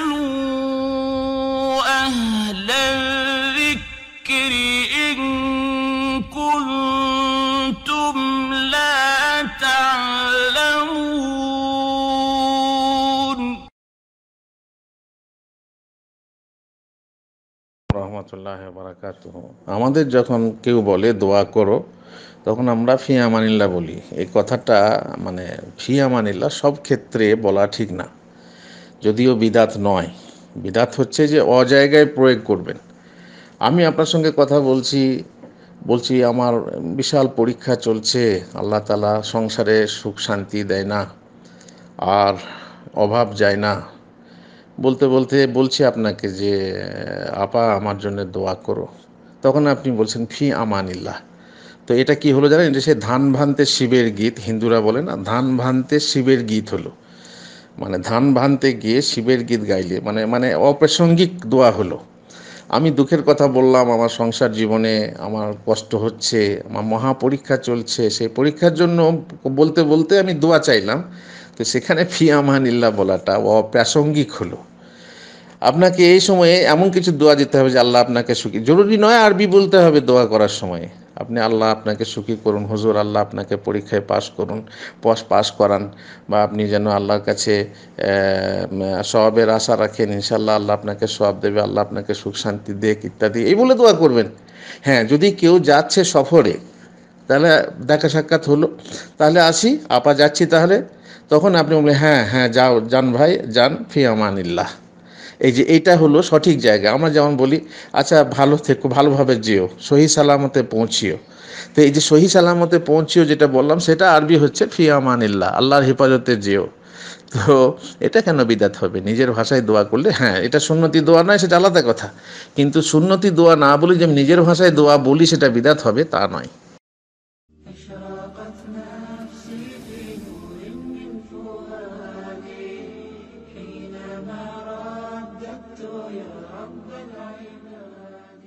فاسألوا أهل الذكر إن كنتم لا تعلمون রহমতুল্লাহ বারাকাত আমাদের যখন কেউ বলে দোয়া করো তখন আমরা ফি আমানিল্লাহ বলি এই কথাটা মানে ফি আমানিল্লাহ সব ক্ষেত্রে বলা ঠিক না যদিও বিদাত নয়। বিদাত হচ্ছে যে অজায়গায় প্রয়োগ করবেন। আমি আপনার সঙ্গে কথা বলছি বলছি আমার বিশাল পরীক্ষা চলছে, আল্লাহ তালা সংসারে সুখ শান্তি দেয় না, আর অভাব যায় না। বলতে বলতে বলছি আপনাকে যে, আপা আমার জন্য দোয়া করো। তখন আপনি বলছেন, ফি আমানিল্লাহ। তো এটা কি হলো জানেন? এটা সে ধান ভানতে শিবের গীত, হিন্দুরা বলে না ধান ভানতে শিবের গীত হলো। মানে ধান ভানতে গিয়ে শিবের গীত গাইলে মানে মানে অপ্রাসঙ্গিক দোয়া হলো। আমি দুঃখের কথা বললাম, আমার সংসার জীবনে আমার কষ্ট হচ্ছে, আমার মহা পরীক্ষা চলছে, সেই পরীক্ষার জন্য বলতে বলতে আমি দোয়া চাইলাম। তো সেখানে ফি আমানিল্লাহ বলাটা অপ্রাসঙ্গিক হলো। আপনাকে এই সময়ে এমন কিছু দোয়া দিতে হবে যে আল্লাহ আপনাকে সুখী জরুরি নয় আরবি বলতে হবে দোয়া করার সময়। আপনি আল্লাহ আপনাকে সুখী করুন, হুজুর আল্লাহ আপনাকে পরীক্ষায় পাশ করুন, পশ পাশ করান বা আপনি যেন আল্লাহর কাছে সবের আশা রাখেন ইনশাল্লাহ আল্লাহ আপনাকে সব দেবে, আল্লাহ আপনাকে সুখ শান্তি দেখ ইত্যাদি। এই বলে দোয়া করবেন। হ্যাঁ যদি কেউ যাচ্ছে সফরে, তাহলে দেখা সাক্ষাৎ হলো। তাহলে আসি, আপা যাচ্ছি তাহলে। তখন আপনি বললেন হ্যাঁ হ্যাঁ যাও, যান ভাই, যান, ফি আমানিল্লাহ। এই যে এইটা হলো সঠিক জায়গা আমরা যেমন বলি আচ্ছা ভালো থেকো ভালোভাবে যেও সহি সালামতে পৌঁছিও তো এই যে সহি সালামতে পৌঁছিও যেটা বললাম সেটা আরবি হচ্ছে ফি আমানিল্লাহ আল্লাহর হেফাজতে যেও তো এটা কেন বিদাত হবে নিজের ভাষায় দোয়া করলে হ্যাঁ এটা সুন্নতি দোয়া নয় সেটা আলাদা কথা কিন্তু সুন্নতি দোয়া না বলি যে নিজের ভাষায় দোয়া বলি সেটা বিদাত হবে তা নয় أشرقت نفسي في نور من فؤادي رب العباد